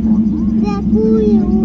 pregunta